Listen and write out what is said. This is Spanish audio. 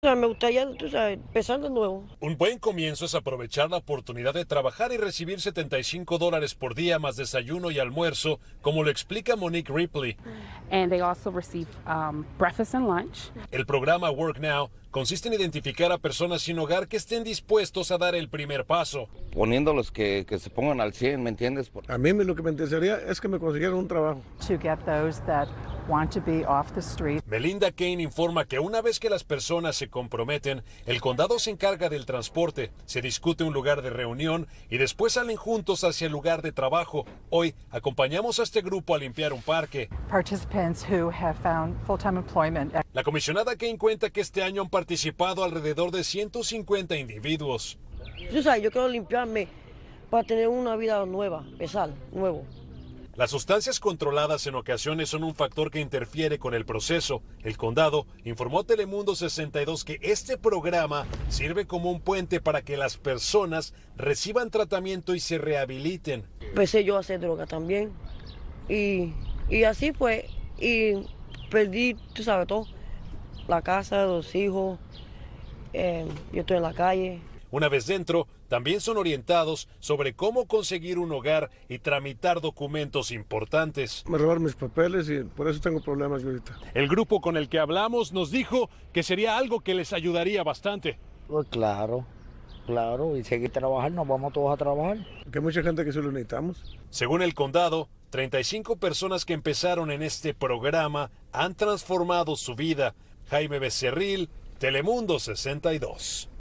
Me gustaría, tú sabes, empezar de nuevo. Un buen comienzo es aprovechar la oportunidad de trabajar y recibir 75 dólares por día más desayuno y almuerzo, como lo explica Monique Ripley. And they also receive um, breakfast and lunch. El programa Work Now consiste en identificar a personas sin hogar que estén dispuestos a dar el primer paso. Poniéndolos que, que se pongan al 100, ¿me entiendes? A mí lo que me interesaría es que me consiguieran un trabajo. To get those that want to be off the street. Melinda Kane informa que una vez que las personas se comprometen, el condado se encarga del transporte, se discute un lugar de reunión y después salen juntos hacia el lugar de trabajo. Hoy acompañamos a este grupo a limpiar un parque. Participants who have found full-time employment. La comisionada Kane cuenta que este año han participado alrededor de 150 individuos. Tú sabes, yo quiero limpiarme para tener una vida nueva, empezar, nuevo. Las sustancias controladas en ocasiones son un factor que interfiere con el proceso. El condado informó a Telemundo 62 que este programa sirve como un puente para que las personas reciban tratamiento y se rehabiliten. Empecé yo a hacer droga también. Y, y así pues, y perdí, tú sabes, todo. La casa, los hijos, eh, yo estoy en la calle. Una vez dentro, también son orientados sobre cómo conseguir un hogar y tramitar documentos importantes. Me robaron mis papeles y por eso tengo problemas ahorita. El grupo con el que hablamos nos dijo que sería algo que les ayudaría bastante. Pues claro, claro, y seguir trabajando, vamos todos a trabajar. Que hay mucha gente que solo necesitamos. Según el condado, 35 personas que empezaron en este programa han transformado su vida. Jaime Becerril, Telemundo 62.